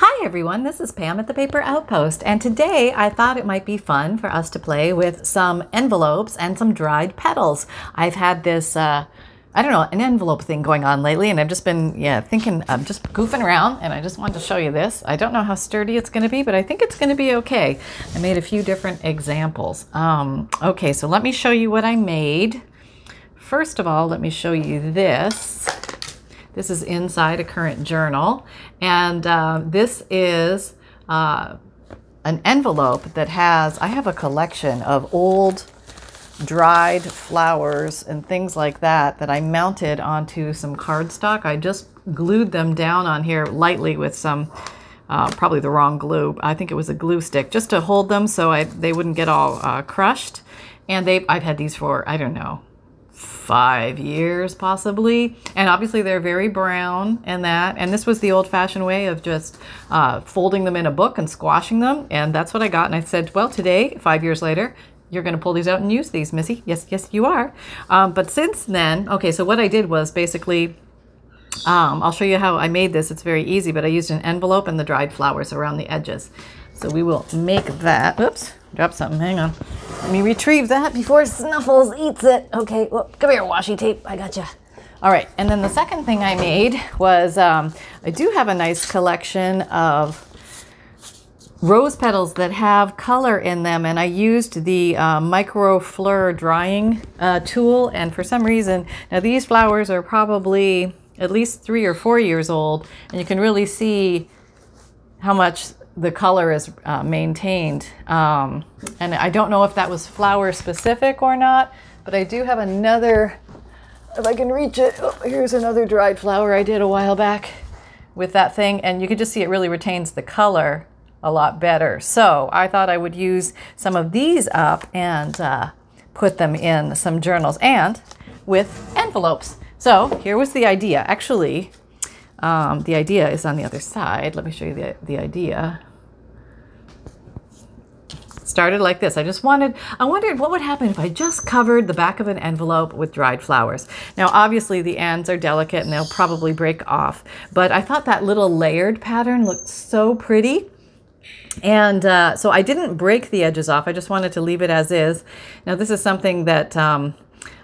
Hi everyone, this is Pam at the Paper Outpost, and today I thought it might be fun for us to play with some envelopes and some dried petals. I've had this, uh, I don't know, an envelope thing going on lately, and I've just been, yeah, thinking, I'm just goofing around, and I just wanted to show you this. I don't know how sturdy it's going to be, but I think it's going to be okay. I made a few different examples. Um, okay, so let me show you what I made. First of all, let me show you this. This is inside a current journal. And uh, this is uh, an envelope that has, I have a collection of old dried flowers and things like that that I mounted onto some cardstock. I just glued them down on here lightly with some, uh, probably the wrong glue. I think it was a glue stick just to hold them so I, they wouldn't get all uh, crushed. And they, I've had these for, I don't know, five years possibly. And obviously they're very brown and that. And this was the old-fashioned way of just uh, folding them in a book and squashing them. And that's what I got. And I said well today five years later you're going to pull these out and use these Missy. Yes yes you are. Um, but since then okay so what I did was basically um, I'll show you how I made this. It's very easy but I used an envelope and the dried flowers around the edges. So we will make that. Oops Drop something. Hang on. Let me retrieve that before Snuffles eats it. Okay, well, come here, washi tape. I got you. All right, and then the second thing I made was um, I do have a nice collection of rose petals that have color in them, and I used the uh, Microfleur drying uh, tool, and for some reason, now these flowers are probably at least three or four years old, and you can really see how much the color is uh, maintained. Um, and I don't know if that was flower specific or not, but I do have another, if I can reach it, oh, here's another dried flower I did a while back with that thing. And you can just see it really retains the color a lot better. So I thought I would use some of these up and uh, put them in some journals and with envelopes. So here was the idea. Actually, um, the idea is on the other side. Let me show you the, the idea started like this. I just wanted, I wondered what would happen if I just covered the back of an envelope with dried flowers. Now, obviously the ends are delicate and they'll probably break off, but I thought that little layered pattern looked so pretty. And uh, so I didn't break the edges off. I just wanted to leave it as is. Now this is something that um,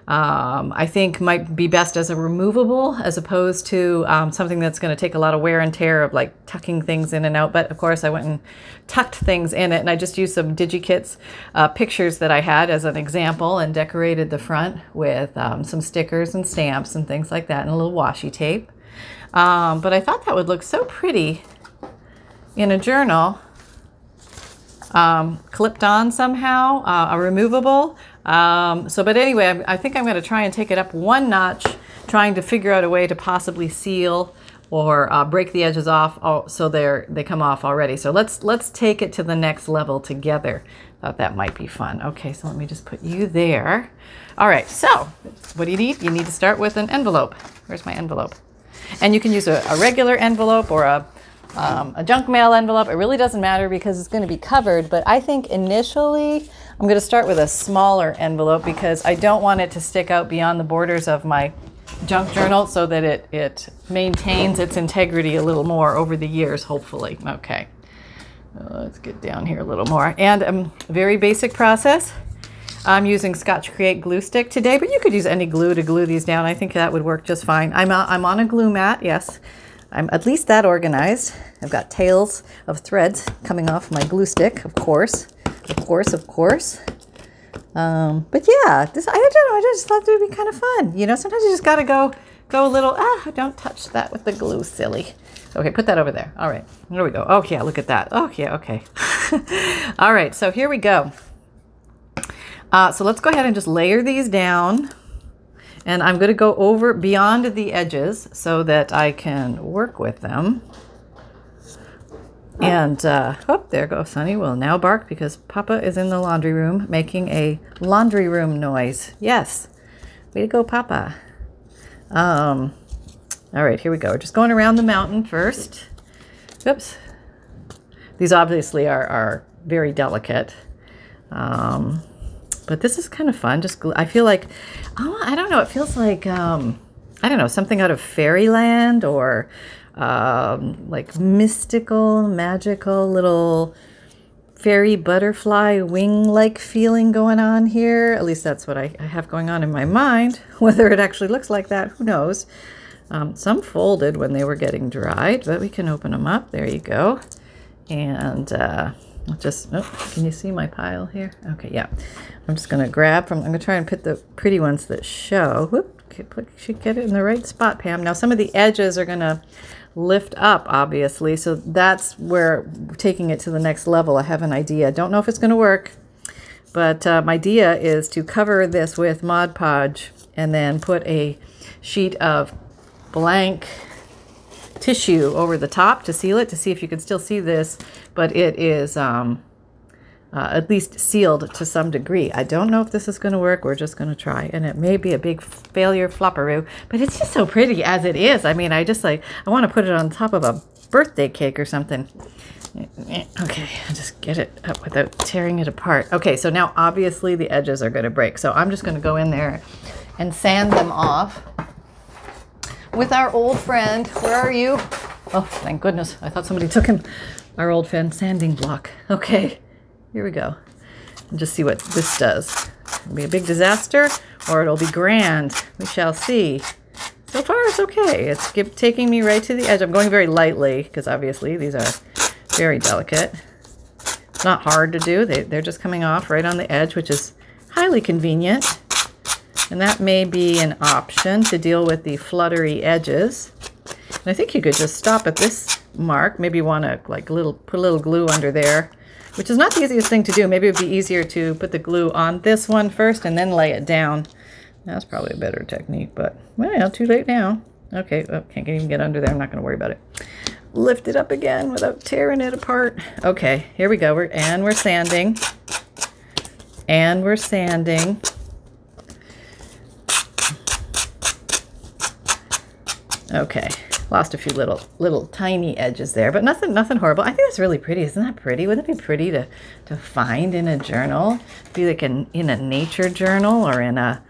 um, I think might be best as a removable as opposed to um, something that's going to take a lot of wear and tear of like tucking things in and out. But of course, I went and tucked things in it, and I just used some DigiKits uh, pictures that I had as an example and decorated the front with um, some stickers and stamps and things like that, and a little washi tape. Um, but I thought that would look so pretty in a journal. Um, clipped on somehow, uh, a removable. Um, so, but anyway, I, I think I'm going to try and take it up one notch, trying to figure out a way to possibly seal or uh, break the edges off so they're they come off already. So let's let's take it to the next level together. Thought that might be fun. Okay, so let me just put you there. All right, so what do you need? You need to start with an envelope. Where's my envelope? And you can use a, a regular envelope or a um, a junk mail envelope. It really doesn't matter because it's going to be covered. But I think initially I'm going to start with a smaller envelope because I don't want it to stick out beyond the borders of my junk journal so that it, it maintains its integrity a little more over the years, hopefully. Okay, uh, let's get down here a little more. And a um, very basic process. I'm using Scotch Create glue stick today, but you could use any glue to glue these down. I think that would work just fine. I'm, a, I'm on a glue mat, yes. I'm at least that organized. I've got tails of threads coming off my glue stick, of course of course, of course. Um, but yeah, this I don't know. I just thought it would be kind of fun. You know, sometimes you just gotta go go a little. Ah, don't touch that with the glue, silly. Okay, put that over there. All right, there we go. Oh yeah, look at that. Oh yeah, okay. All right, so here we go. Uh, so let's go ahead and just layer these down. And I'm going to go over beyond the edges so that I can work with them. And, uh, oh, there goes Sunny will now bark because Papa is in the laundry room making a laundry room noise. Yes. Way to go, Papa. Um, all right, here we go. We're just going around the mountain first. Oops. These obviously are, are very delicate. Um, but this is kind of fun. Just, I feel like, oh, I don't know. It feels like, um, I don't know, something out of fairyland or um, like mystical, magical little fairy butterfly wing like feeling going on here. At least that's what I, I, have going on in my mind. Whether it actually looks like that, who knows. Um, some folded when they were getting dried, but we can open them up. There you go. And uh, just, oh, can you see my pile here? Okay, yeah. I'm just going to grab from, I'm going to try and put the pretty ones that show. Whoop, should get it in the right spot, Pam. Now some of the edges are going to lift up, obviously. So that's where taking it to the next level. I have an idea. Don't know if it's going to work, but uh, my idea is to cover this with Mod Podge and then put a sheet of blank tissue over the top to seal it to see if you can still see this, but it is um, uh, at least sealed to some degree. I don't know if this is going to work. We're just going to try. And it may be a big failure flopperoo, but it's just so pretty as it is. I mean, I just like, I want to put it on top of a birthday cake or something. Okay, I'll just get it up without tearing it apart. Okay, so now obviously the edges are going to break. So I'm just going to go in there and sand them off with our old friend. Where are you? Oh, thank goodness. I thought somebody took him. Our old friend sanding block. Okay. Here we go. And just see what this does. It'll be a big disaster or it'll be grand. We shall see. So far, it's okay. It's taking me right to the edge. I'm going very lightly because obviously these are very delicate. It's not hard to do. They, they're just coming off right on the edge, which is highly convenient. And that may be an option to deal with the fluttery edges. And I think you could just stop at this mark. Maybe you want to like little put a little glue under there which is not the easiest thing to do. Maybe it would be easier to put the glue on this one first and then lay it down. That's probably a better technique, but well, too late now. Okay, oh, can't even get under there. I'm not going to worry about it. Lift it up again without tearing it apart. Okay, here we go. We're and we're sanding. And we're sanding. Okay, lost a few little little tiny edges there, but nothing nothing horrible. I think that's really pretty. Isn't that pretty? Wouldn't it be pretty to to find in a journal? Be like in in a nature journal or in a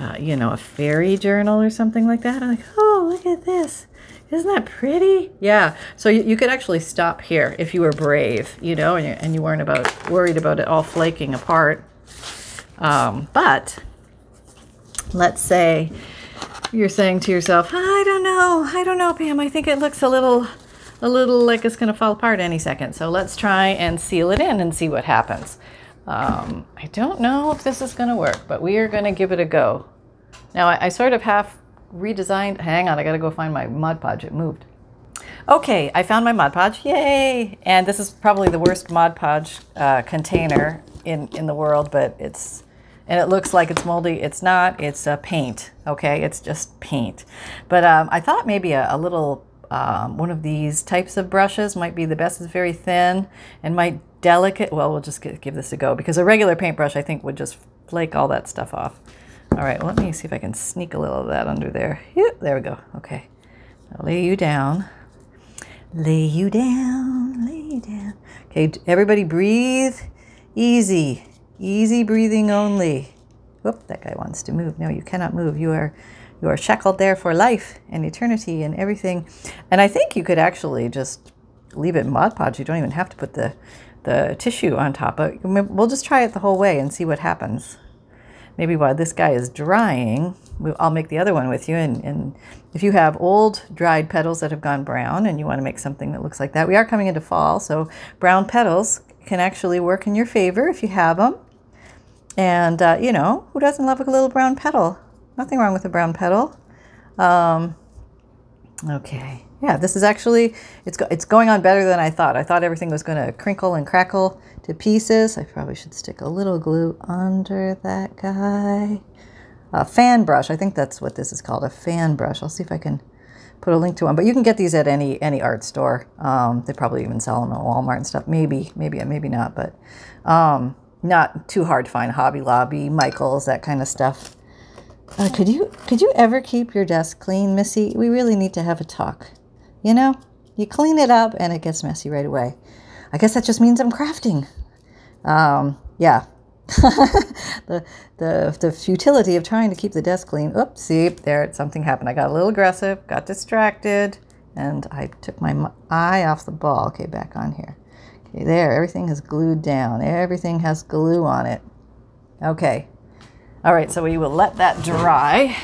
uh, you know a fairy journal or something like that. I'm like, oh, look at this. Isn't that pretty? Yeah. So you, you could actually stop here if you were brave, you know, and you, and you weren't about worried about it all flaking apart. Um, but let's say you're saying to yourself, I don't know, I don't know, Pam. I think it looks a little, a little like it's going to fall apart any second. So let's try and seal it in and see what happens. Um, I don't know if this is going to work, but we are going to give it a go. Now I, I sort of half redesigned. Hang on, I got to go find my Mod Podge. It moved. Okay, I found my Mod Podge. Yay! And this is probably the worst Mod Podge uh, container in in the world, but it's and it looks like it's moldy. It's not. It's a paint. Okay, it's just paint. But um, I thought maybe a, a little um, one of these types of brushes might be the best. It's very thin and might delicate. Well, we'll just get, give this a go because a regular paintbrush I think would just flake all that stuff off. All right, well, let me see if I can sneak a little of that under there. Yep, there we go. Okay, I'll lay you down. Lay you down, lay you down. Okay, everybody breathe easy. Easy breathing only. Whoop, that guy wants to move. No, you cannot move. You are you are shackled there for life and eternity and everything. And I think you could actually just leave it in Mod Podge. You don't even have to put the, the tissue on top. But we'll just try it the whole way and see what happens. Maybe while this guy is drying, I'll make the other one with you. And, and if you have old dried petals that have gone brown and you want to make something that looks like that, we are coming into fall, so brown petals can actually work in your favor if you have them. And, uh, you know, who doesn't love a little brown petal? Nothing wrong with a brown petal. Um, okay. Yeah, this is actually, it's, go it's going on better than I thought. I thought everything was going to crinkle and crackle to pieces. I probably should stick a little glue under that guy. A fan brush. I think that's what this is called, a fan brush. I'll see if I can put a link to one. But you can get these at any any art store. Um, they probably even sell them at Walmart and stuff. Maybe, maybe, maybe not. But um, not too hard to find. Hobby Lobby, Michaels, that kind of stuff. Uh, could you could you ever keep your desk clean, Missy? We really need to have a talk. You know, you clean it up and it gets messy right away. I guess that just means I'm crafting. Um, yeah. the, the, the futility of trying to keep the desk clean. Oops, see, there, something happened. I got a little aggressive, got distracted. And I took my eye off the ball. Okay, back on here. There, everything is glued down. Everything has glue on it. Okay. All right, so we will let that dry.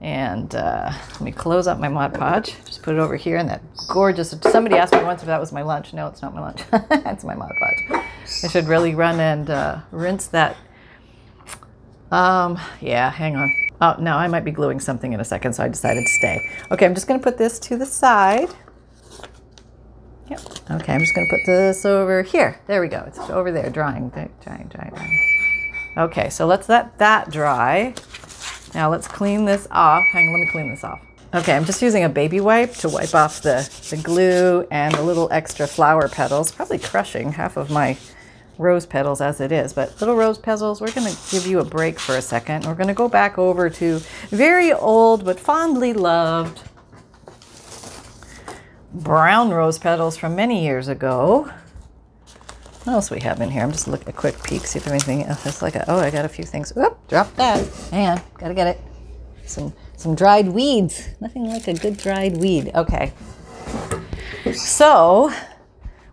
And uh, let me close up my Mod Podge. Just put it over here in that gorgeous. Somebody asked me once if that was my lunch. No, it's not my lunch. That's my Mod Podge. I should really run and uh, rinse that. Um, yeah, hang on. Oh, no, I might be gluing something in a second, so I decided to stay. Okay, I'm just going to put this to the side. Yep. Okay, I'm just going to put this over here. There we go. It's over there, drying, drying, drying, drying. Okay, so let's let that dry. Now let's clean this off. Hang on, let me clean this off. Okay, I'm just using a baby wipe to wipe off the, the glue and the little extra flower petals. Probably crushing half of my rose petals as it is. But little rose petals, we're going to give you a break for a second. We're going to go back over to very old but fondly loved brown rose petals from many years ago. What else we have in here? I'm just looking a quick peek, see if there's anything else. It's like a, oh, I got a few things. Oop, drop that. Hang on, gotta get it. Some some dried weeds. Nothing like a good dried weed. Okay. So,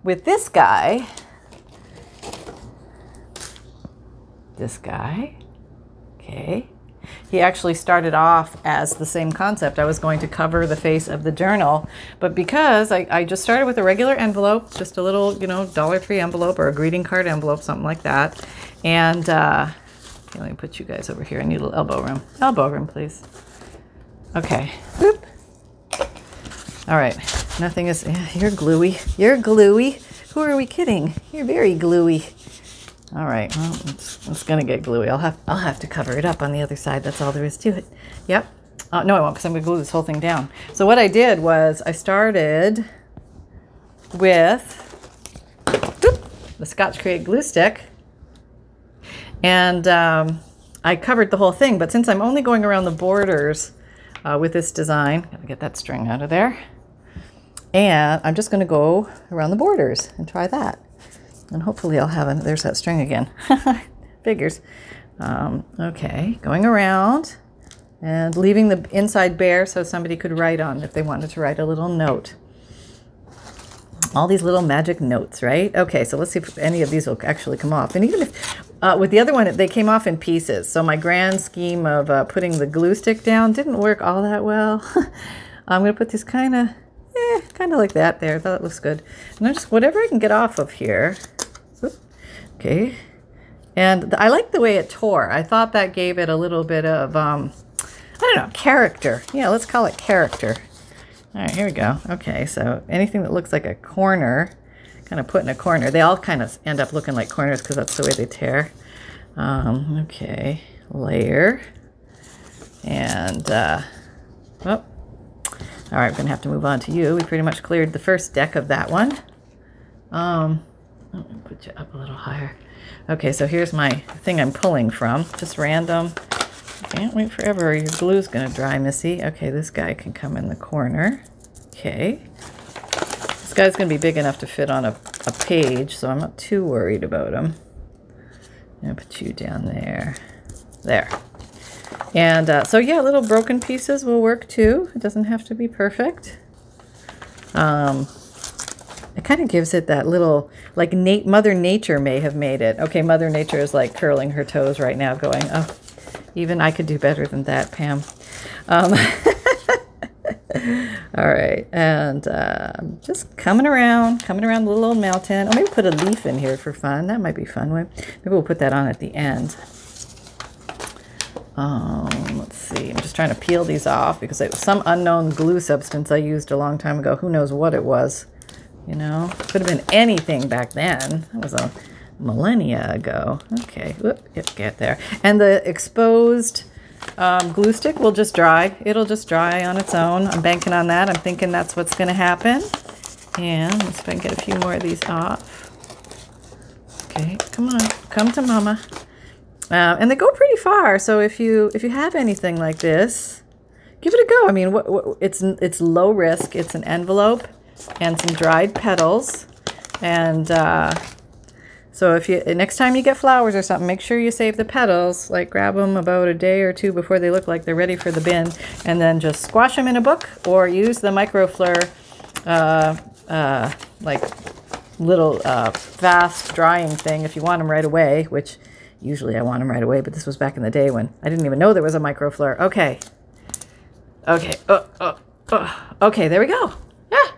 with this guy, this guy, okay, he actually started off as the same concept. I was going to cover the face of the journal, but because I, I just started with a regular envelope, just a little, you know, Dollar Tree envelope or a greeting card envelope, something like that. And uh, okay, let me put you guys over here. I need a little elbow room. Elbow room, please. Okay. Boop. All right. Nothing is. You're gluey. You're gluey. Who are we kidding? You're very gluey. All right, well, it's, it's gonna get gluey. I'll have I'll have to cover it up on the other side. That's all there is to it. Yep. Uh, no, I won't because I'm gonna glue this whole thing down. So what I did was I started with the Scotch Create glue stick, and um, I covered the whole thing. But since I'm only going around the borders uh, with this design, gotta get that string out of there, and I'm just gonna go around the borders and try that. And hopefully I'll have a, there's that string again. Figures. Um, okay, going around and leaving the inside bare so somebody could write on if they wanted to write a little note. All these little magic notes, right? Okay, so let's see if any of these will actually come off. And even if, uh, with the other one, they came off in pieces. So my grand scheme of uh, putting the glue stick down didn't work all that well. I'm going to put this kind of, eh, kind of like that there. That looks good. And I'm just, whatever I can get off of here, Okay. And I like the way it tore. I thought that gave it a little bit of, um, I don't know, character. Yeah, let's call it character. All right, here we go. Okay, so anything that looks like a corner, kind of put in a corner. They all kind of end up looking like corners because that's the way they tear. Um, okay, layer. And, uh, oh, all right, we're going to have to move on to you. We pretty much cleared the first deck of that one. Um, let me put you up a little higher. Okay, so here's my thing I'm pulling from. Just random. Can't wait forever. Your glue's going to dry, Missy. Okay, this guy can come in the corner. Okay. This guy's going to be big enough to fit on a, a page, so I'm not too worried about him. I'm going to put you down there. There. And uh, so, yeah, little broken pieces will work too. It doesn't have to be perfect. Um, it kind of gives it that little, like Mother Nature may have made it. Okay, Mother Nature is like curling her toes right now going, oh, even I could do better than that, Pam. Um, all right, and uh, just coming around, coming around the little old mountain. Oh, maybe put a leaf in here for fun. That might be fun. Maybe we'll put that on at the end. Um, let's see. I'm just trying to peel these off because it was some unknown glue substance I used a long time ago. Who knows what it was. You know, could have been anything back then. That was a millennia ago. Okay, Whoop, get there. And the exposed um, glue stick will just dry. It'll just dry on its own. I'm banking on that. I'm thinking that's what's going to happen. And let's I can get a few more of these off. Okay, come on, come to mama. Uh, and they go pretty far. So if you if you have anything like this, give it a go. I mean, what, what, it's it's low risk. It's an envelope and some dried petals. And uh, So if you next time you get flowers or something, make sure you save the petals. Like grab them about a day or two before they look like they're ready for the bin, and then just squash them in a book or use the microfleur, uh, uh, like little uh, fast drying thing if you want them right away. Which usually I want them right away, but this was back in the day when I didn't even know there was a microfleur. Okay. Okay. Uh, uh, uh. Okay. There we go. Yeah.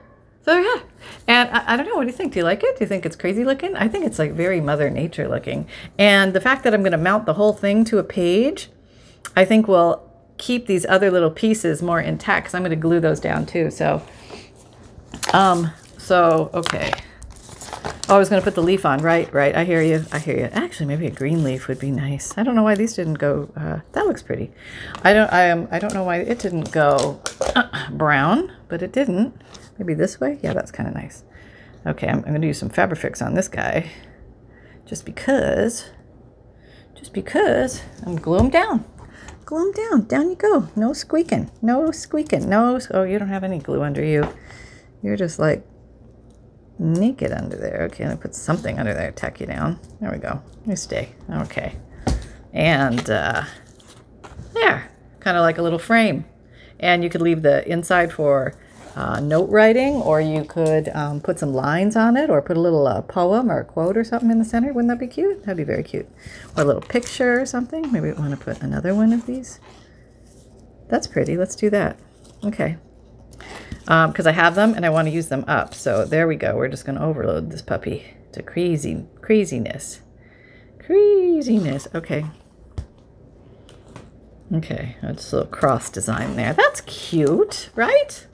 So yeah. And I, I, don't know, what do you think? Do you like it? Do you think it's crazy looking? I think it's like very Mother Nature looking. And the fact that I'm going to mount the whole thing to a page, I think will keep these other little pieces more intact because I'm going to glue those down too. So, um, so, okay. Oh, I was going to put the leaf on. Right, right. I hear you. I hear you. Actually, maybe a green leaf would be nice. I don't know why these didn't go. Uh, that looks pretty. I don't. I. Um, I don't know why it didn't go brown, but it didn't. Maybe this way? Yeah, that's kind of nice. Okay, I'm, I'm going to use some Fabrifix on this guy. Just because, just because, I'm glue them down. Glue them down. Down you go. No squeaking. No squeaking. No, oh, you don't have any glue under you. You're just like naked under there. Okay, let me put something under there, tack you down. There we go. You stay. Okay. And uh, there, kind of like a little frame. And you could leave the inside for uh, note writing, or you could um, put some lines on it, or put a little uh, poem or a quote or something in the center. Wouldn't that be cute? That'd be very cute. Or a little picture or something. Maybe we want to put another one of these. That's pretty. Let's do that. Okay. Because um, I have them and I want to use them up. So there we go. We're just going to overload this puppy to crazy craziness. Craziness. Okay. Okay, that's a little cross design there. That's cute, right?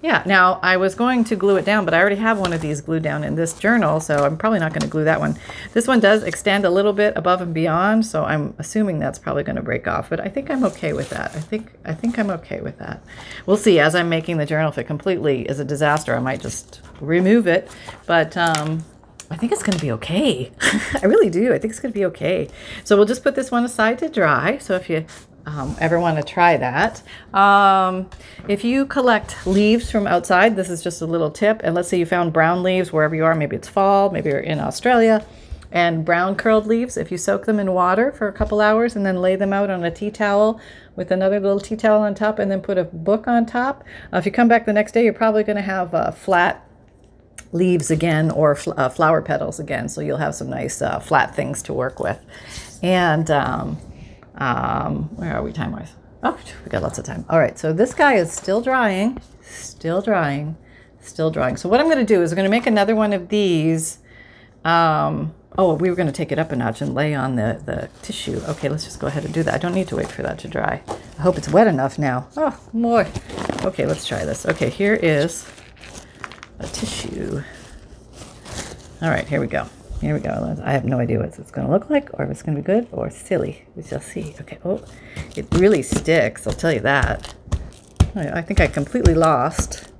Yeah, now I was going to glue it down, but I already have one of these glued down in this journal, so I'm probably not going to glue that one. This one does extend a little bit above and beyond, so I'm assuming that's probably going to break off, but I think I'm okay with that. I think I think I'm okay with that. We'll see as I'm making the journal. If it completely is a disaster, I might just remove it, but um, I think it's going to be okay. I really do. I think it's going to be okay. So we'll just put this one aside to dry. So if you um, ever want to try that. Um, if you collect leaves from outside, this is just a little tip. And let's say you found brown leaves wherever you are, maybe it's fall, maybe you're in Australia, and brown curled leaves, if you soak them in water for a couple hours and then lay them out on a tea towel with another little tea towel on top and then put a book on top, uh, if you come back the next day, you're probably going to have uh, flat leaves again or fl uh, flower petals again. So you'll have some nice uh, flat things to work with. And um, um, where are we time wise? Oh, we got lots of time. All right, so this guy is still drying, still drying, still drying. So what I'm going to do is I'm going to make another one of these. Um, oh, we were going to take it up a notch and lay on the, the tissue. Okay, let's just go ahead and do that. I don't need to wait for that to dry. I hope it's wet enough now. Oh, more. Okay, let's try this. Okay, here is a tissue. All right, here we go. Here we go. I have no idea what it's going to look like or if it's going to be good or silly. We shall see. Okay. Oh, it really sticks. I'll tell you that. I, think I completely lost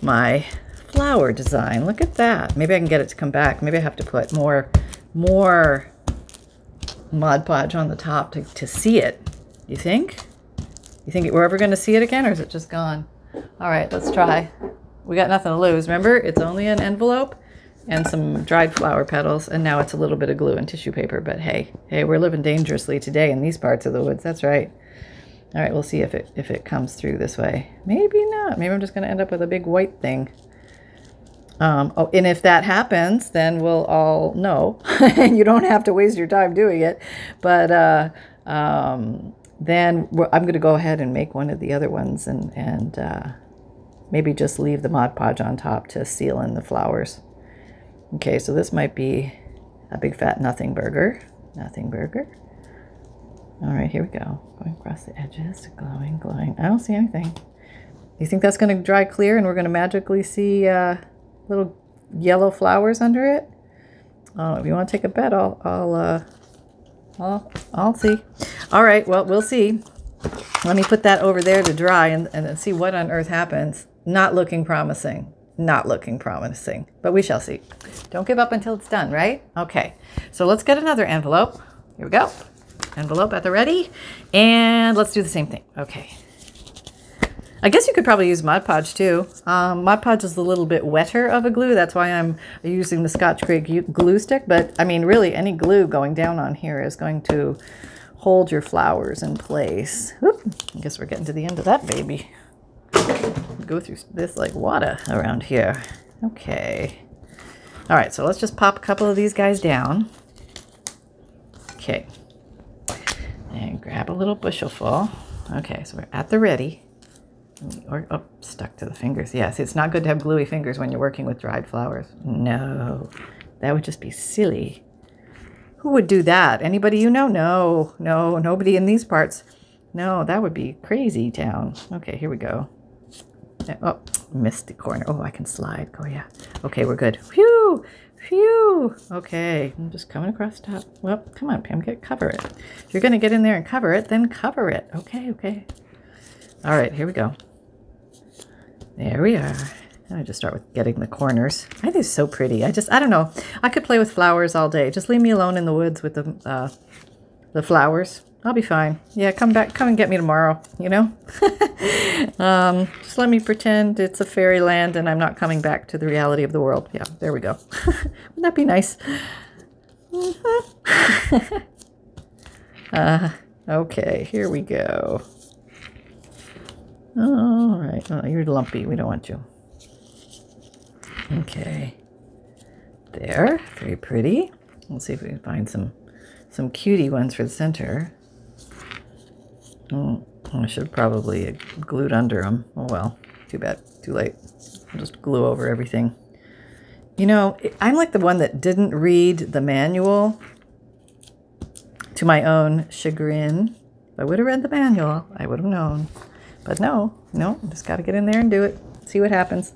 my flower design. Look at that. Maybe I can get it to come back. Maybe I have to put more, more Mod Podge on the top to, to see it. You think? You think we're ever going to see it again or is it just gone? All right, let's try. We got nothing to lose. Remember, it's only an envelope and some dried flower petals, and now it's a little bit of glue and tissue paper, but hey, hey, we're living dangerously today in these parts of the woods, that's right. All right, we'll see if it, if it comes through this way. Maybe not, maybe I'm just gonna end up with a big white thing. Um, oh, and if that happens, then we'll all know, and you don't have to waste your time doing it, but uh, um, then I'm gonna go ahead and make one of the other ones and, and uh, maybe just leave the Mod Podge on top to seal in the flowers. Okay, so this might be a big fat nothing burger. Nothing burger. All right, here we go. Going across the edges, glowing, glowing. I don't see anything. You think that's going to dry clear and we're going to magically see uh, little yellow flowers under it? Oh, if you want to take a bet, I'll, I'll, uh, I'll, I'll see. All right, well, we'll see. Let me put that over there to dry and, and see what on earth happens. Not looking promising not looking promising, but we shall see. Don't give up until it's done, right? Okay, so let's get another envelope. Here we go. Envelope at the ready. And let's do the same thing. Okay. I guess you could probably use Mod Podge too. Um, Mod Podge is a little bit wetter of a glue. That's why I'm using the Scotch Create glue stick. But I mean, really, any glue going down on here is going to hold your flowers in place. Oop, I guess we're getting to the end of that baby. Go through this like water around here. Okay. All right, so let's just pop a couple of these guys down. Okay. And grab a little bushel full. Okay, so we're at the ready. Or, oh, stuck to the fingers. Yes, it's not good to have gluey fingers when you're working with dried flowers. No, that would just be silly. Who would do that? Anybody you know? No, no, nobody in these parts. No, that would be crazy town. Okay, here we go. Oh, missed the corner. Oh, I can slide. Oh, yeah. Okay, we're good. Phew! Phew! Okay, I'm just coming across top. Well, come on, Pam, get cover it. If you're going to get in there and cover it, then cover it. Okay, okay. All right, here we go. There we are. I just start with getting the corners. I think it's so pretty. I just, I don't know. I could play with flowers all day. Just leave me alone in the woods with the, uh, the flowers. I'll be fine. Yeah, come back, come and get me tomorrow, you know? um, just let me pretend it's a fairyland and I'm not coming back to the reality of the world. Yeah, there we go. Wouldn't that be nice? uh, okay, here we go. All right. Oh, you're lumpy. We don't want you. Okay. There. Very pretty. Let's see if we can find some some cutie ones for the center. Oh, I should probably glued under them. Oh well, too bad, too late. I'll just glue over everything. You know, I'm like the one that didn't read the manual to my own chagrin. If I would have read the manual, I would have known. But no, no, just got to get in there and do it. See what happens.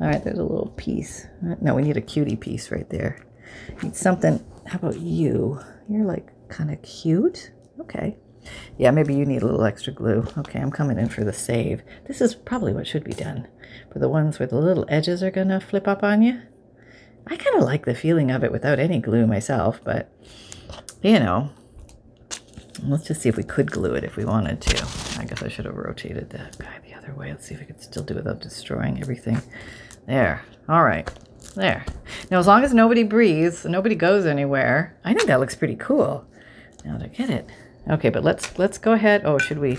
All right, there's a little piece. No, we need a cutie piece right there. Need something. How about you? You're like kind of cute. Okay. Yeah, maybe you need a little extra glue. Okay, I'm coming in for the save. This is probably what should be done. For the ones where the little edges are going to flip up on you. I kind of like the feeling of it without any glue myself, but, you know, let's just see if we could glue it if we wanted to. I guess I should have rotated that guy the other way. Let's see if we could still do it without destroying everything. There. All right. There. Now, as long as nobody breathes, nobody goes anywhere, I think that looks pretty cool. Now to get it. Okay, but let's let's go ahead. Oh, should we?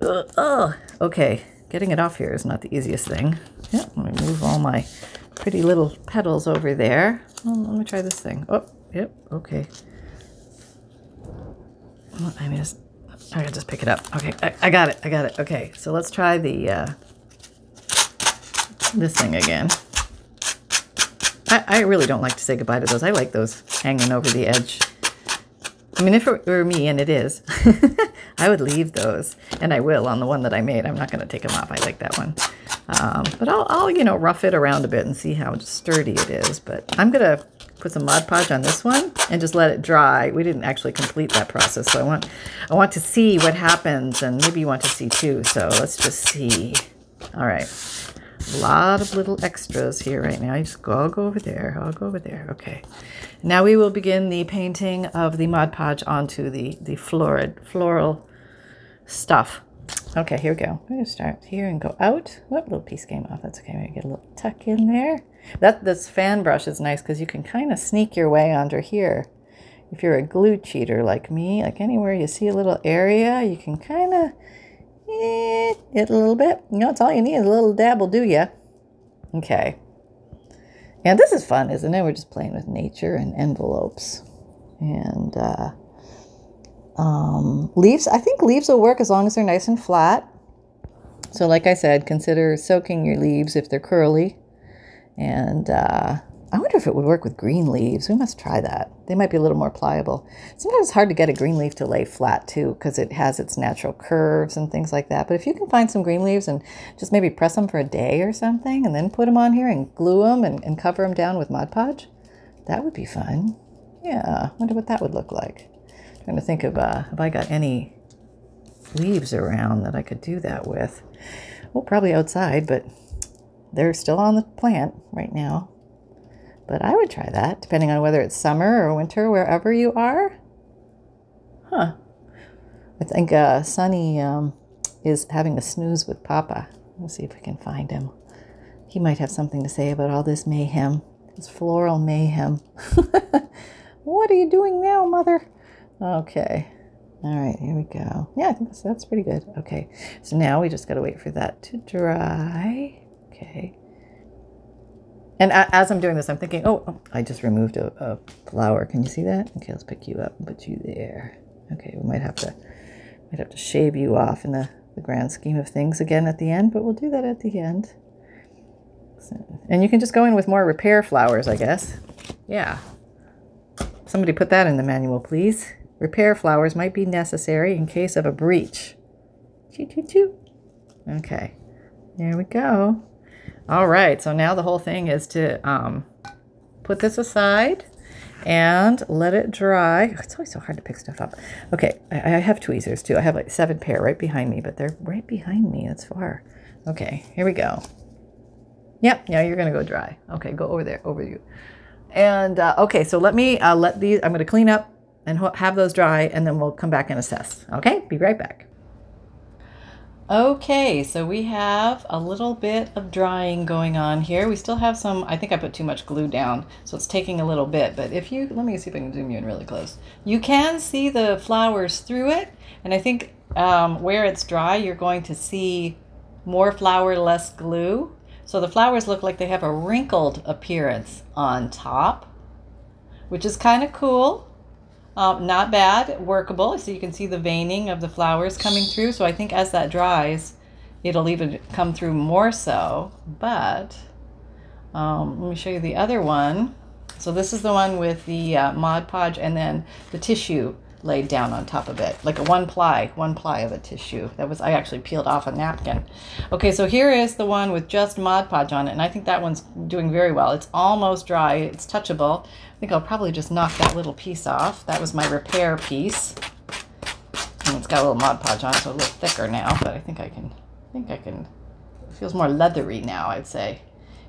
Oh, okay. Getting it off here is not the easiest thing. Yeah, let me move all my pretty little petals over there. Oh, let me try this thing. Oh, yep, okay. I mean, I gotta just pick it up. Okay, I, I, got it, I got it. Okay, so let's try the, uh, this thing again. I, I really don't like to say goodbye to those. I like those hanging over the edge. I mean, if it were me, and it is, I would leave those. And I will on the one that I made. I'm not going to take them off. I like that one. Um, but I'll, I'll, you know, rough it around a bit and see how sturdy it is. But I'm going to put some Mod Podge on this one and just let it dry. We didn't actually complete that process. So I want, I want to see what happens. And maybe you want to see too. So let's just see. All right. A lot of little extras here right now. I just go, I'll go over there. I'll go over there. Okay. Now we will begin the painting of the Mod Podge onto the, the florid, floral stuff. Okay, here we go. I'm going to start here and go out. What little piece came off. That's okay. Maybe get a little tuck in there. That This fan brush is nice because you can kind of sneak your way under here. If you're a glue cheater like me, like anywhere you see a little area, you can kind of eh, it a little bit. You know, it's all you need. A little dab will do you. Okay. And this is fun, isn't it? We're just playing with nature and envelopes. And uh, um, leaves, I think leaves will work as long as they're nice and flat. So like I said, consider soaking your leaves if they're curly. And uh, I wonder if it would work with green leaves. We must try that. They might be a little more pliable. Sometimes it's hard to get a green leaf to lay flat too because it has its natural curves and things like that. But if you can find some green leaves and just maybe press them for a day or something and then put them on here and glue them and, and cover them down with Mod Podge, that would be fun. Yeah, wonder what that would look like. I'm trying to think of uh, if I got any leaves around that I could do that with. Well, probably outside, but they're still on the plant right now. But I would try that, depending on whether it's summer or winter, wherever you are. Huh. I think uh, Sunny um, is having a snooze with Papa. Let's see if we can find him. He might have something to say about all this mayhem, this floral mayhem. what are you doing now, Mother? Okay. All right, here we go. Yeah, I think that's, that's pretty good. Okay, so now we just got to wait for that to dry. Okay. And as I'm doing this, I'm thinking, oh, oh I just removed a, a, flower. Can you see that? Okay, let's pick you up and put you there. Okay, we might have to might have to shave you off in the, the grand scheme of things again at the end, but we'll do that at the end. So, and you can just go in with more repair flowers, I guess. Yeah. Somebody put that in the manual, please. Repair flowers might be necessary in case of a breach. Choo choo choo. Okay, there we go. All right, so now the whole thing is to um, put this aside and let it dry. It's always so hard to pick stuff up. Okay, I, I have tweezers too. I have like seven pair right behind me, but they're right behind me. That's far. Okay, here we go. Yep, now you're gonna go dry. Okay, go over there, over you. And uh, okay, so let me uh, let these, I'm gonna clean up and have those dry and then we'll come back and assess. Okay, be right back. Okay, so we have a little bit of drying going on here. We still have some, I think I put too much glue down, so it's taking a little bit. But if you, let me see if I can zoom you in really close. You can see the flowers through it. And I think um, where it's dry, you're going to see more flower, less glue. So the flowers look like they have a wrinkled appearance on top, which is kind of cool. Um, not bad, workable. So you can see the veining of the flowers coming through. So I think as that dries, it'll even come through more so. But um, let me show you the other one. So this is the one with the uh, Mod Podge and then the tissue laid down on top of it, like a one ply, one ply of a tissue. That was, I actually peeled off a napkin. Okay, so here is the one with just Mod Podge on it, and I think that one's doing very well. It's almost dry, it's touchable. I think I'll probably just knock that little piece off. That was my repair piece. And it's got a little Mod Podge on so a little thicker now, but I think I can, I think I can, it feels more leathery now, I'd say.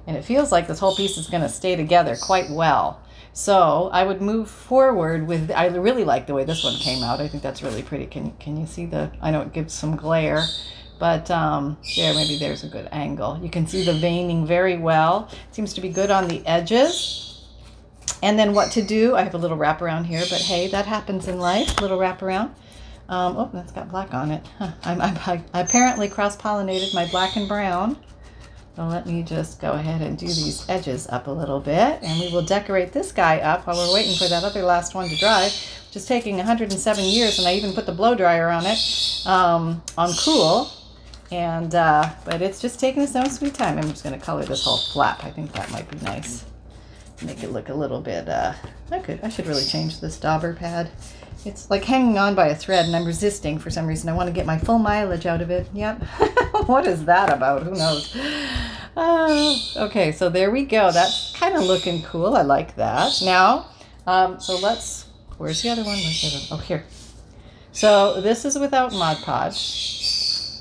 And it feels like this whole piece is gonna stay together quite well. So I would move forward with, I really like the way this one came out. I think that's really pretty. Can, can you see the, I know it gives some glare, but um, there, maybe there's a good angle. You can see the veining very well. It seems to be good on the edges. And then what to do, I have a little wraparound here, but hey, that happens in life, little wraparound. Um, oh, that's got black on it. Huh. I'm, I'm, I apparently cross-pollinated my black and brown. So let me just go ahead and do these edges up a little bit and we will decorate this guy up while we're waiting for that other last one to dry, which is taking 107 years and I even put the blow dryer on it um, on cool. And, uh, but it's just taking its own sweet time. I'm just going to color this whole flap. I think that might be nice. Make it look a little bit, uh, I could, I should really change this dauber pad. It's like hanging on by a thread and I'm resisting for some reason. I want to get my full mileage out of it. Yep. what is that about? Who knows? Uh, okay, so there we go. That's kind of looking cool. I like that. Now, um, so let's, where's the other one? Where's the other? Oh, here. So this is without Mod Podge.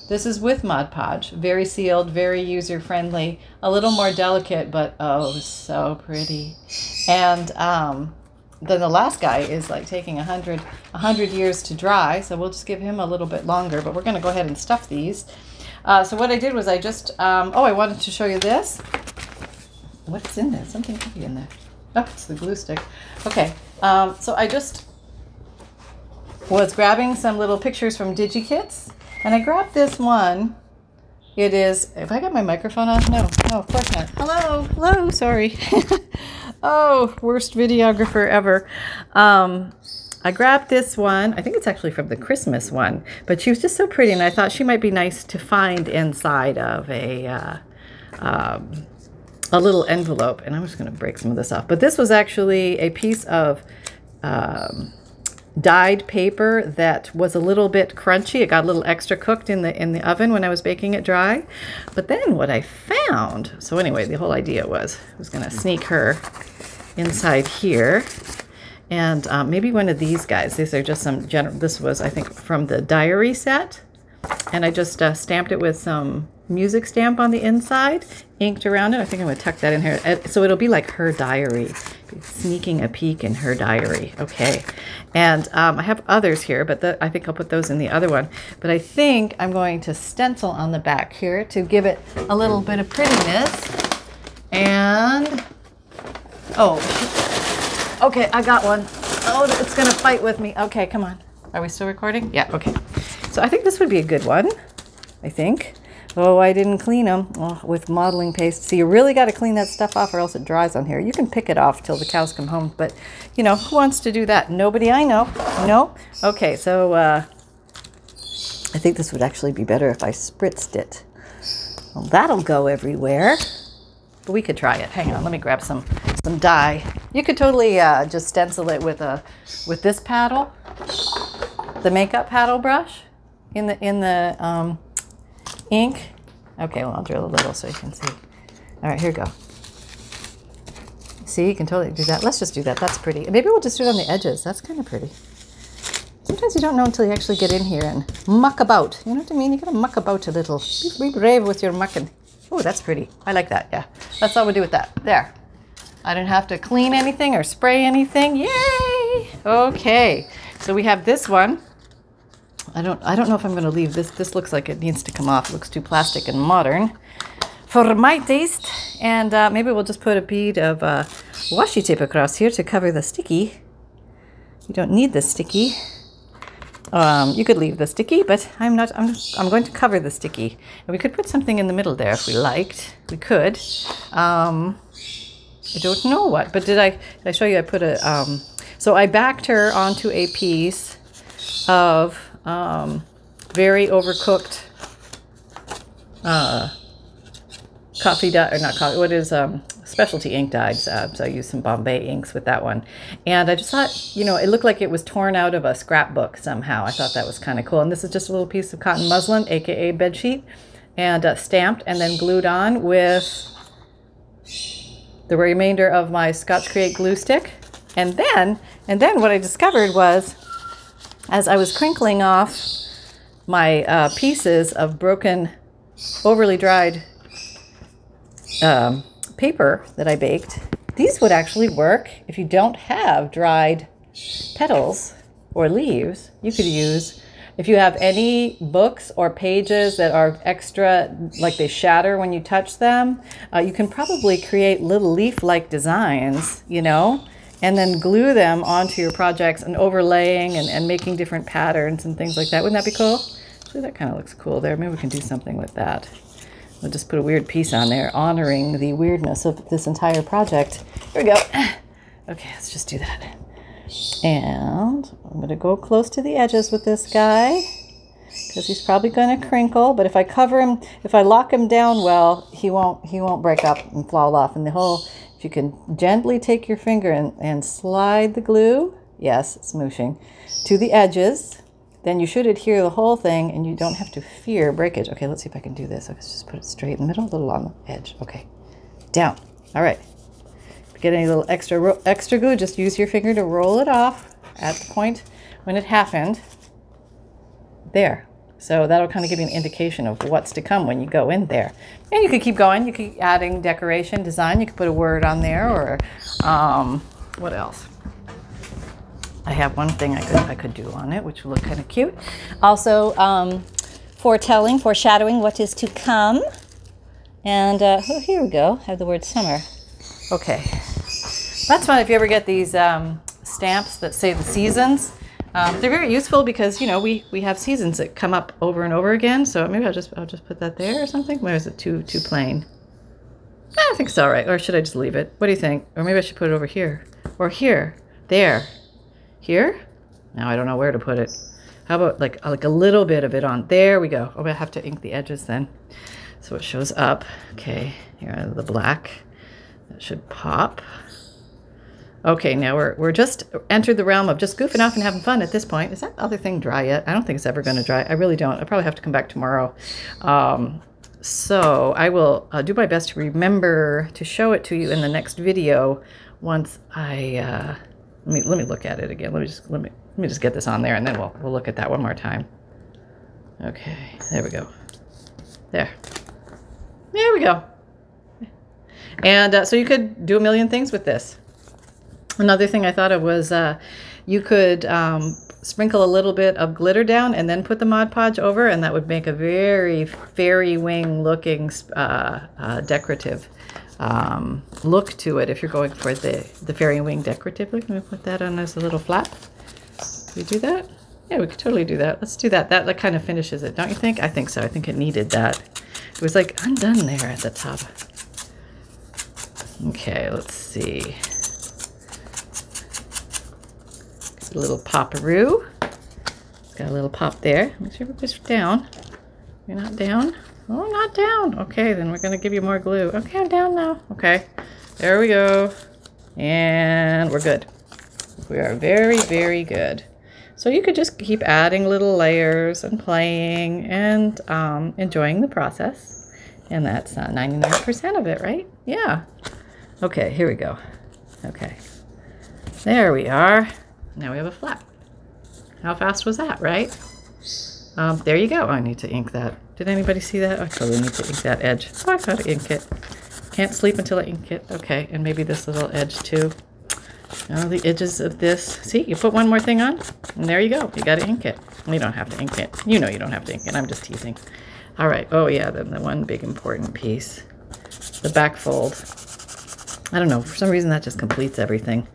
This is with Mod Podge. Very sealed, very user-friendly, a little more delicate, but oh, so pretty. And um, then the last guy is like taking a hundred a hundred years to dry so we'll just give him a little bit longer but we're going to go ahead and stuff these. Uh, so what I did was I just um, oh I wanted to show you this. What's in there? Something could be in there. Oh it's the glue stick. Okay um, so I just was grabbing some little pictures from DigiKits and I grabbed this one it is if I got my microphone on no no of course not hello hello sorry Oh, worst videographer ever. Um, I grabbed this one. I think it's actually from the Christmas one, but she was just so pretty, and I thought she might be nice to find inside of a uh, um, a little envelope. And I'm just going to break some of this off. But this was actually a piece of um, dyed paper that was a little bit crunchy. It got a little extra cooked in the in the oven when I was baking it dry. But then what I found, so anyway, the whole idea was I was to sneak her inside here. And um, maybe one of these guys. These are just some general, this was, I think, from the diary set. And I just uh, stamped it with some music stamp on the inside, inked around it. I think I'm going to tuck that in here. So it'll be like her diary, sneaking a peek in her diary. Okay. And um, I have others here, but the, I think I'll put those in the other one. But I think I'm going to stencil on the back here to give it a little bit of prettiness. And, oh, okay, I got one. Oh, it's going to fight with me. Okay, come on. Are we still recording? Yeah, okay. So I think this would be a good one, I think. Oh, I didn't clean them oh, with modeling paste. So you really got to clean that stuff off or else it dries on here. You can pick it off till the cows come home, but you know, who wants to do that? Nobody I know. No? Okay, so uh, I think this would actually be better if I spritzed it. Well, that'll go everywhere. But we could try it. Hang on, let me grab some some dye. You could totally uh, just stencil it with a with this paddle, the makeup paddle brush in the in the um, ink. Okay, well, I'll drill a little so you can see. All right, here we go. See, you can totally do that. Let's just do that. That's pretty. Maybe we'll just do it on the edges. That's kind of pretty. Sometimes you don't know until you actually get in here and muck about. You know what I mean? You gotta muck about a little. Be, brave with your mucking. Oh, that's pretty. I like that. Yeah. That's all we do with that. There. I didn't have to clean anything or spray anything. Yay! Okay. So we have this one. I don't I don't know if I'm going to leave this. This looks like it needs to come off. It looks too plastic and modern for my taste. And uh, maybe we'll just put a bead of uh, washi tape across here to cover the sticky. You don't need the sticky. Um, you could leave the sticky, but I'm not. I'm, I'm going to cover the sticky. And we could put something in the middle there if we liked. We could. Um, I don't know what, but did I? Did I show you? I put a. Um, so I backed her onto a piece of um, very overcooked uh, coffee dye, or not coffee, what is um, specialty ink dyes. Uh, so I used some Bombay inks with that one. And I just thought, you know, it looked like it was torn out of a scrapbook somehow. I thought that was kind of cool. And this is just a little piece of cotton muslin, aka bed sheet, and uh, stamped and then glued on with the remainder of my Scotch Create glue stick. And then, and then what I discovered was as I was crinkling off my uh, pieces of broken, overly dried um, paper that I baked, these would actually work if you don't have dried petals or leaves. You could use, if you have any books or pages that are extra, like they shatter when you touch them, uh, you can probably create little leaf-like designs, you know, and then glue them onto your projects and overlaying and, and making different patterns and things like that. Wouldn't that be cool? Actually, that kind of looks cool there. Maybe we can do something with that. We'll just put a weird piece on there honoring the weirdness of this entire project. Here we go. Okay, let's just do that. And I'm going to go close to the edges with this guy because he's probably going to crinkle. But if I cover him, if I lock him down well, he won't he won't break up and fall off. And the whole you can gently take your finger and, and slide the glue, yes, smooshing, to the edges, then you should adhere the whole thing and you don't have to fear breakage. Okay, let's see if I can do this. Let's just put it straight in the middle, a little on the edge. Okay, down. All right. Get any little extra, extra glue, just use your finger to roll it off at the point when it happened. There. So that'll kind of give you an indication of what's to come when you go in there. And you could keep going. You could keep adding decoration, design. You could put a word on there or um, what else? I have one thing I could, I could do on it, which would look kind of cute. Also, um, foretelling, foreshadowing what is to come. And uh, oh, here we go. I have the word summer. Okay. That's fun if you ever get these um, stamps that say the seasons. Um, they're very useful because you know we we have seasons that come up over and over again. So maybe I'll just I'll just put that there or something. Where is it too too plain? I think it's all right. Or should I just leave it? What do you think? Or maybe I should put it over here or here, there, here. Now I don't know where to put it. How about like like a little bit of it on? There we go. Oh, I have to ink the edges then, so it shows up. Okay, here the black. That should pop. Okay, now we're, we're just entered the realm of just goofing off and having fun at this point. Is that other thing dry yet? I don't think it's ever going to dry. I really don't. I probably have to come back tomorrow. Um, so I will uh, do my best to remember to show it to you in the next video once I, uh, let me, let me look at it again. Let me just, let me, let me just get this on there and then we'll, we'll look at that one more time. Okay, there we go. There. There we go. And uh, so you could do a million things with this. Another thing I thought of was uh, you could um, sprinkle a little bit of glitter down and then put the Mod Podge over, and that would make a very fairy wing looking uh, uh, decorative um, look to it if you're going for the, the fairy wing decorative. Let me put that on as a little flap. Can we do that? Yeah, we could totally do that. Let's do that. That, that kind of finishes it, don't you think? I think so. I think it needed that. It was like undone there at the top. Okay, let's see. A little poparoo. It's got a little pop there. Make sure push down. You're not down? Oh, not down. Okay, then we're going to give you more glue. Okay, I'm down now. Okay, there we go. And we're good. We are very, very good. So you could just keep adding little layers and playing and um, enjoying the process. And that's 99% uh, of it, right? Yeah. Okay, here we go. Okay. There we are. Now we have a flap. How fast was that, right? Um, there you go. Oh, I need to ink that. Did anybody see that? I totally need to ink that edge. Oh, I've gotta ink it. Can't sleep until I ink it. Okay, and maybe this little edge too. Oh, the edges of this. See, you put one more thing on, and there you go. You gotta ink it. You don't have to ink it. You know you don't have to ink it. I'm just teasing. All right. Oh, yeah, then the one big important piece. The back fold. I don't know. For some reason, that just completes everything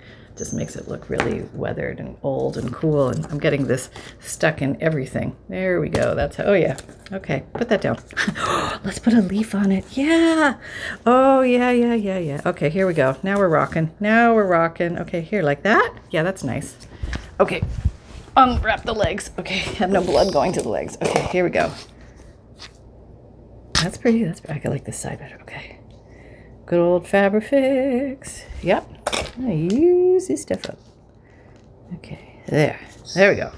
just makes it look really weathered and old and cool. And I'm getting this stuck in everything. There we go. That's how, oh yeah. Okay, put that down. Let's put a leaf on it. Yeah. Oh yeah, yeah, yeah, yeah. Okay, here we go. Now we're rocking. Now we're rocking. Okay, here like that. Yeah, that's nice. Okay, um, unwrap the legs. Okay, have no blood going to the legs. Okay, here we go. That's pretty. That's I like this side better. Okay. Good old Fabrifix. Yep. I use this stuff up. Okay, there. There we go.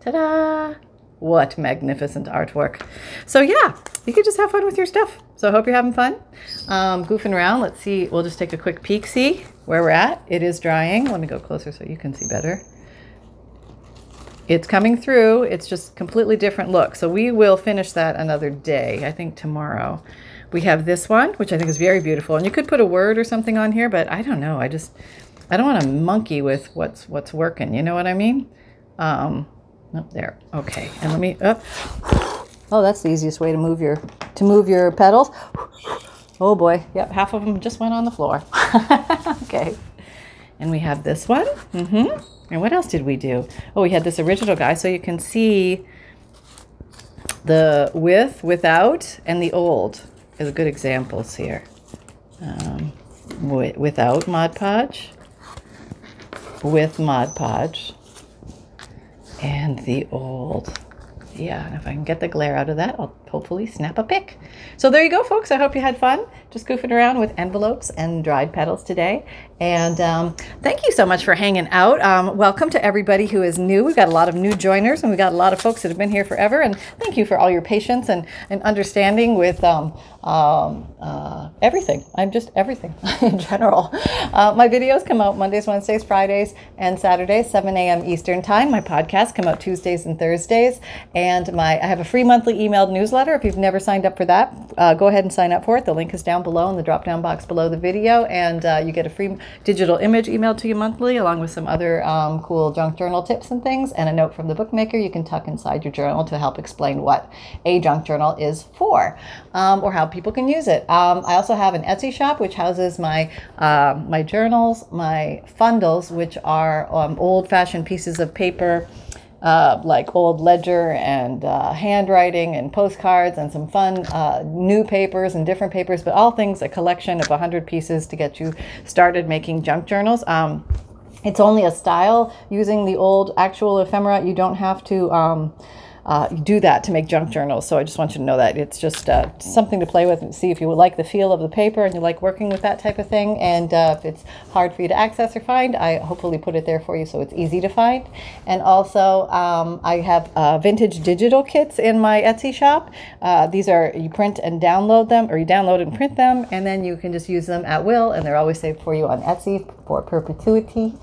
Ta-da! What magnificent artwork. So yeah, you could just have fun with your stuff. So I hope you're having fun. Um, goofing around. Let's see. We'll just take a quick peek, see where we're at. It is drying. Let me go closer so you can see better. It's coming through. It's just completely different look. So we will finish that another day, I think tomorrow. We have this one, which I think is very beautiful. And you could put a word or something on here, but I don't know. I just, I don't want to monkey with what's what's working. You know what I mean? Um, oh, there. Okay. And let me. Oh. oh, that's the easiest way to move your, to move your petals. Oh boy. Yep. Half of them just went on the floor. okay. And we have this one. Mm-hmm. And what else did we do? Oh, we had this original guy. So you can see the with, without, and the old the good examples here. Um, without Mod Podge, with Mod Podge, and the old. Yeah, and if I can get the glare out of that, I'll hopefully snap a pic. So there you go, folks. I hope you had fun just goofing around with envelopes and dried petals today. And um, thank you so much for hanging out. Um, welcome to everybody who is new. We've got a lot of new joiners and we've got a lot of folks that have been here forever. And thank you for all your patience and, and understanding with um, um uh, everything. I'm just everything in general. Uh, my videos come out Mondays, Wednesdays, Fridays, and Saturdays, 7 a.m. Eastern Time. My podcasts come out Tuesdays and Thursdays. And my I have a free monthly emailed newsletter. If you've never signed up for that, uh, go ahead and sign up for it. The link is down below in the drop down box below the video. And uh, you get a free digital image emailed to you monthly, along with some other um, cool junk journal tips and things, and a note from the bookmaker you can tuck inside your journal to help explain what a junk journal is for um, or how people can use it. Um, I also have an Etsy shop which houses my uh, my journals, my fundles, which are um, old fashioned pieces of paper uh, like old ledger and uh, handwriting and postcards and some fun uh, new papers and different papers, but all things a collection of 100 pieces to get you started making junk journals. Um, it's only a style using the old actual ephemera. You don't have to. Um, uh, do that to make junk journals. So I just want you to know that it's just uh, something to play with and see if you like the feel of the paper and you like working with that type of thing. And uh, if it's hard for you to access or find, I hopefully put it there for you so it's easy to find. And also, um, I have uh, vintage digital kits in my Etsy shop. Uh, these are you print and download them, or you download and print them, and then you can just use them at will, and they're always saved for you on Etsy for perpetuity.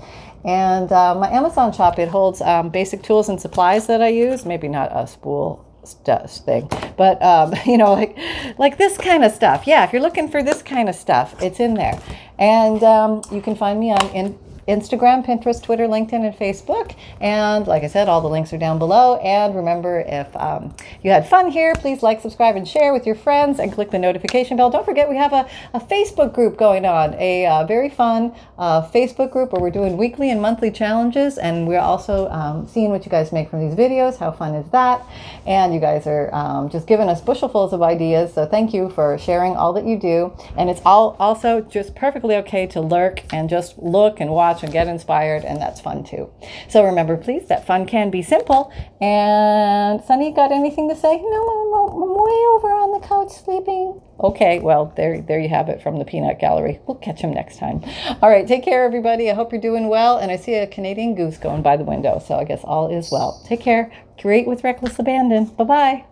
And uh, my Amazon shop, it holds um, basic tools and supplies that I use. Maybe not a spool thing but um, you know like like this kind of stuff yeah if you're looking for this kind of stuff it's in there and um, you can find me on in Instagram, Pinterest, Twitter, LinkedIn, and Facebook. And like I said, all the links are down below. And remember, if um, you had fun here, please like, subscribe, and share with your friends and click the notification bell. Don't forget, we have a, a Facebook group going on, a uh, very fun uh, Facebook group where we're doing weekly and monthly challenges. And we're also um, seeing what you guys make from these videos. How fun is that? And you guys are um, just giving us bushelfuls of ideas. So thank you for sharing all that you do. And it's all also just perfectly okay to lurk and just look and watch and get inspired, and that's fun too. So remember, please, that fun can be simple. And Sunny, got anything to say? No, I'm, I'm way over on the couch sleeping. Okay, well, there, there you have it from the Peanut Gallery. We'll catch him next time. All right, take care, everybody. I hope you're doing well. And I see a Canadian goose going by the window, so I guess all is well. Take care. Create with reckless abandon. Bye bye.